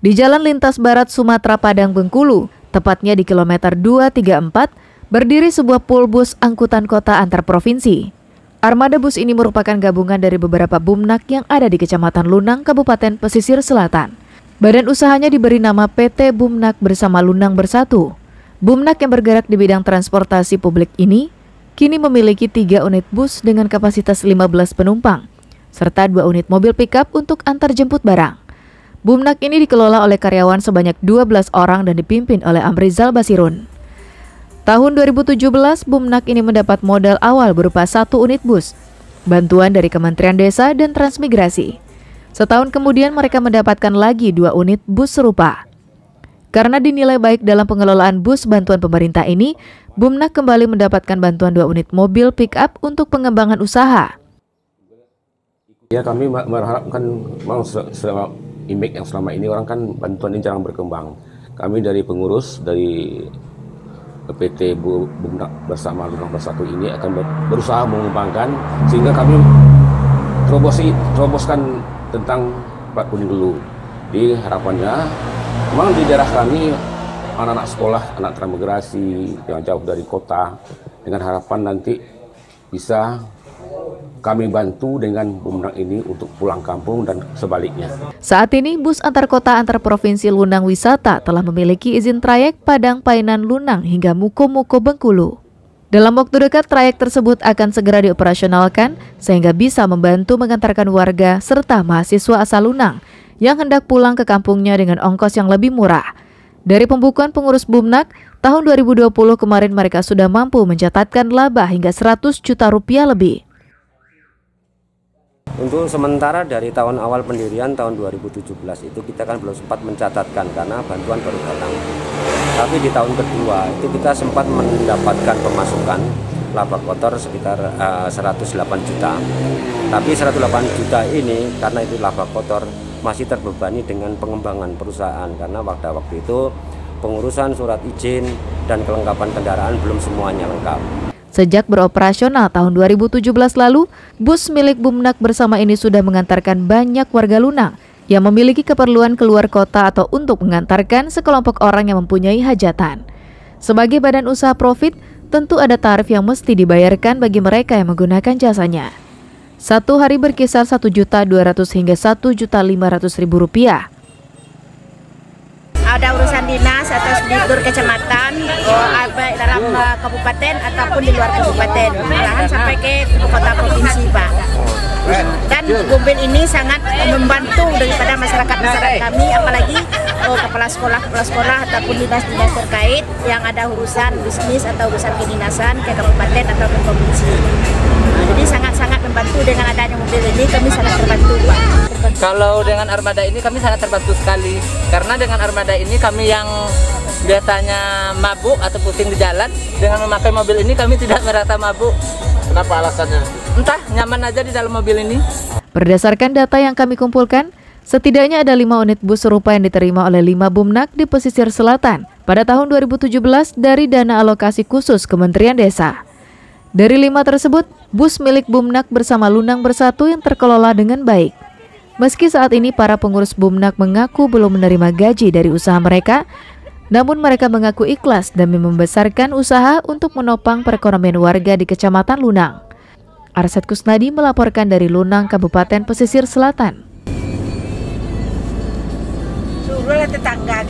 Di Jalan Lintas Barat Sumatera Padang Bengkulu, tepatnya di kilometer 234, berdiri sebuah pul bus angkutan kota antar provinsi. Armada bus ini merupakan gabungan dari beberapa bumnak yang ada di Kecamatan Lunang, Kabupaten Pesisir Selatan. Badan usahanya diberi nama PT Bumnak Bersama Lunang Bersatu. Bumnak yang bergerak di bidang transportasi publik ini kini memiliki tiga unit bus dengan kapasitas 15 penumpang, serta dua unit mobil pickup untuk antar jemput barang. Bumnak ini dikelola oleh karyawan sebanyak 12 orang dan dipimpin oleh Amrizal Basirun. Tahun 2017, Bumnak ini mendapat modal awal berupa satu unit bus, bantuan dari Kementerian Desa dan Transmigrasi. Setahun kemudian mereka mendapatkan lagi dua unit bus serupa. Karena dinilai baik dalam pengelolaan bus bantuan pemerintah ini, Bumnak kembali mendapatkan bantuan dua unit mobil pick-up untuk pengembangan usaha. Ya kami mengharapkan memang image yang selama ini orang kan bantuan ini jarang berkembang. Kami dari pengurus dari PT Bumnak bersama Lunang Bersatu ini akan berusaha mengembangkan sehingga kami terobosi teroboskan tentang Pak Kuning dulu. Di harapannya memang di daerah kami anak-anak sekolah, anak transmigrasi yang jauh dari kota dengan harapan nanti bisa kami bantu dengan bumerang ini untuk pulang kampung dan sebaliknya. Saat ini, bus antar kota antar provinsi Lunang Wisata telah memiliki izin trayek Padang Painan Lunang hingga Muko-Muko Bengkulu. Dalam waktu dekat, trayek tersebut akan segera dioperasionalkan sehingga bisa membantu mengantarkan warga serta mahasiswa asal Lunang yang hendak pulang ke kampungnya dengan ongkos yang lebih murah. Dari pembukuan pengurus Bumnak, tahun 2020 kemarin mereka sudah mampu mencatatkan laba hingga 100 juta rupiah lebih. Untuk sementara dari tahun awal pendirian tahun 2017 itu kita kan belum sempat mencatatkan karena bantuan baru datang. Tapi di tahun kedua itu kita sempat mendapatkan pemasukan laba kotor sekitar uh, eh, 108 juta. Tapi 108 juta ini karena itu laba kotor masih terbebani dengan pengembangan perusahaan karena waktu waktu itu pengurusan surat izin dan kelengkapan kendaraan belum semuanya lengkap. Sejak beroperasional tahun 2017 lalu, bus milik Bumnak bersama ini sudah mengantarkan banyak warga Lunang yang memiliki keperluan keluar kota atau untuk mengantarkan sekelompok orang yang mempunyai hajatan. Sebagai badan usaha profit, tentu ada tarif yang mesti dibayarkan bagi mereka yang menggunakan jasanya. Satu hari berkisar 1.200 hingga 1.500.000 rupiah ada urusan dinas atau di kecamatan oh, baik dalam uh, kabupaten ataupun di luar kabupaten. Malahan sampai ke kota provinsi pak. Dan mobil ini sangat membantu daripada masyarakat masyarakat kami apalagi oh, kepala sekolah kepala sekolah ataupun dinas-dinas terkait yang ada urusan bisnis atau urusan kedinasan ke kabupaten atau ke provinsi. Nah, jadi sangat-sangat membantu dengan adanya mobil ini. Kami sangat terbantu kalau dengan armada ini kami sangat terbantu sekali karena dengan armada ini kami yang biasanya mabuk atau pusing di jalan dengan memakai mobil ini kami tidak merasa mabuk. Kenapa alasannya? Entah, nyaman aja di dalam mobil ini. Berdasarkan data yang kami kumpulkan, setidaknya ada lima unit bus serupa yang diterima oleh lima bumnak di pesisir selatan pada tahun 2017 dari dana alokasi khusus Kementerian Desa. Dari lima tersebut, bus milik Bumnak bersama Lunang Bersatu yang terkelola dengan baik. Meski saat ini para pengurus Bumnak mengaku belum menerima gaji dari usaha mereka, namun mereka mengaku ikhlas demi membesarkan usaha untuk menopang perekonomian warga di Kecamatan Lunang. Arset Kusnadi melaporkan dari Lunang, Kabupaten Pesisir Selatan. tetangga